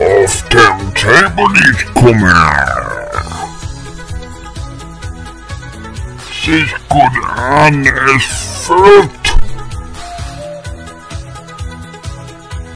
of ten Japanese coming. She's good and is first